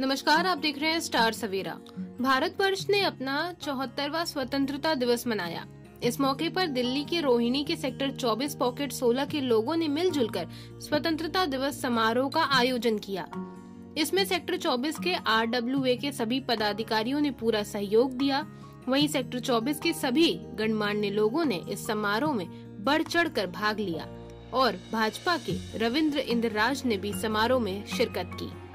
नमस्कार, आप देख रहे हैं स्टार सवेरा। भारत वर्ष ने अपना चौहत्तरवा स्वतंत्रता दिवस मनाया। इस मौके पर दिल्ली के रोहिणी के सेक्टर 24 पॉकेट 16 के लोगों ने मिलजुल कर स्वतंत्रता दिवस समारोह का आयोजन किया। इसमें सेक्टर 24 के आरडब्ल्यूए के सभी पदाधिकारियों ने पूरा सहयोग दिया। वहीं सेक्टर 24 के सभी गणमान्य लोगों ने इस समारोह में बढ़ चढ़ कर भाग लिया और भाजपा के रविंद्र इंद्रराज ने भी समारोह में शिरकत की।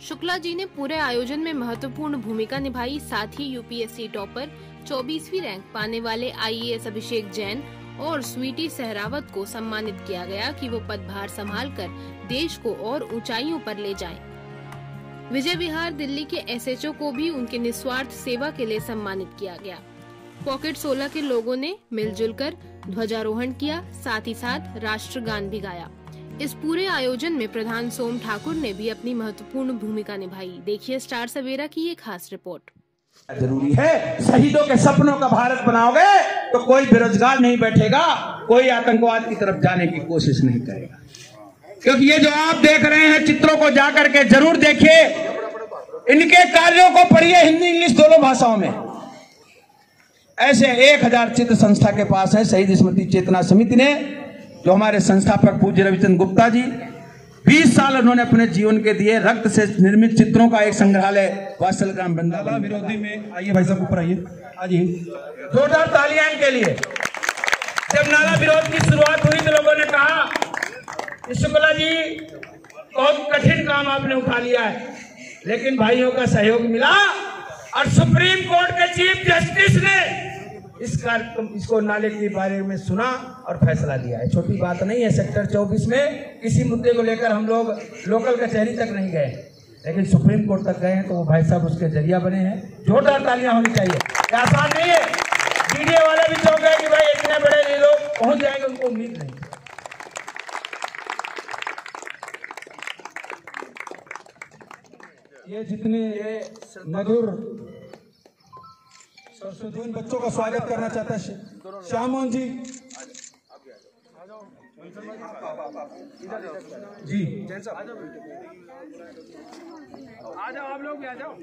शुक्ला जी ने पूरे आयोजन में महत्वपूर्ण भूमिका निभाई, साथ ही यूपीएससी टॉपर 24वीं रैंक पाने वाले आईएएस अभिषेक जैन और स्वीटी सहरावत को सम्मानित किया गया कि वो पदभार संभालकर देश को और ऊंचाइयों पर ले जाएँ। विजय विहार दिल्ली के एसएचओ को भी उनके निस्वार्थ सेवा के लिए सम्मानित किया गया पॉकेट 16 के लोगों ने मिलजुल कर ध्वजारोहण किया, साथ ही साथ राष्ट्रगान भी गाया इस पूरे आयोजन में प्रधान सोम ठाकुर ने भी अपनी महत्वपूर्ण भूमिका निभाई। देखिए स्टार सवेरा की ये खास रिपोर्ट। ज़रूरी है, शहीदों के सपनों का भारत बनाओगे तो कोई बेरोजगार नहीं बैठेगा, कोई आतंकवाद की तरफ़ जाने की कोशिश नहीं करेगा। क्योंकि ये जो आप देख रहे हैं, चित्रों को जाकर के ज़रूर देखिए, इनके कार्यों को पढ़िए हिंदी, इंग्लिश दोनों भाषाओं में। ऐसे एक हज़ार चित्र संस्था के पास है, शहीद स्मृति चेतना समिति ने। जो हमारे संस्थापक पूज्य रविचंद गुप्ता जी 20 साल उन्होंने अपने जीवन के दिए रक्त से निर्मित चित्रों का एक संग्रहालय वात्सल ग्राम वृंदावन विरोधी में आइए भाई साहब ऊपर आइए। आइए। जोरदार तालियाँ के लिए। जब नाला विरोध की शुरुआत हुई तो लोगों ने कहा शुक्ला जी बहुत कठिन काम आपने उठा लिया है। लेकिन भाइयों का सहयोग मिला और सुप्रीम कोर्ट के चीफ जस्टिस ने इस कार्यक्रम, इसको नाले के बारे में सुना और फैसला लिया है। छोटी बात नहीं है, सेक्टर 24 में किसी मुद्दे को लेकर हम लोग लोकल कचहरी तक नहीं गए। लेकिन सुप्रीम कोर्ट तक गए हैं तो वो भाई साहब उसके ज़रिया बने हैं। जोरदार तालियाँ होनी चाहिए। आसान नहीं है। मीडिया वाले भी चौंक गए कि भाई इतने बड़े ये लोग पहुँच जाएँगे, उनको उम्मीद नहीं। ये जितने ये मधुर सरस्वती उन बच्चों का स्वागत करना चाहता है। श्याम मोहन जी। जी। आ जाओ आप लोग भी आ जाओ।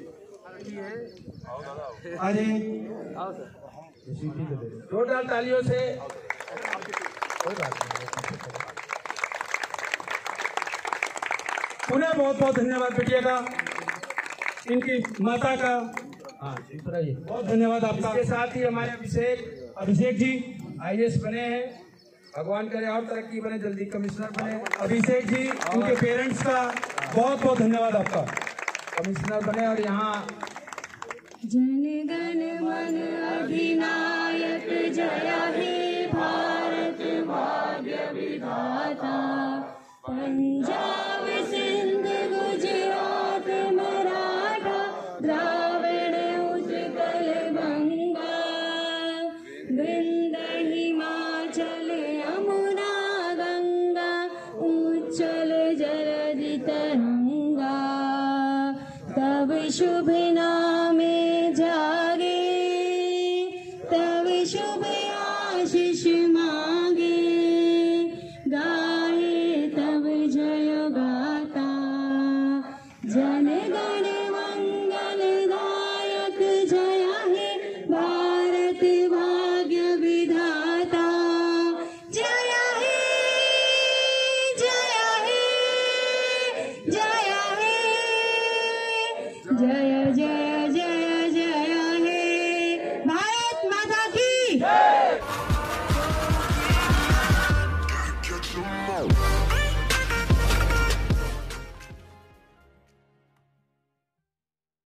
जाइए जोरदार तालियों से पुनः बहुत बहुत धन्यवाद बेटिया का इनकी माता का। हाँ दूसरा ये बहुत धन्यवाद आपका। इसके साथ ही हमारे अभिषेक अभिषेक जी आई बने हैं। भगवान करे और तरक्की बने जल्दी कमिश्नर बने। अभिषेक जी उनके पेरेंट्स का बहुत बहुत धन्यवाद आपका। कमिश्नर बने और यहाँ जन गण मन अधिनायक जय हे भारत भाग्य विधाता। Punjab should be Yeah, yeah.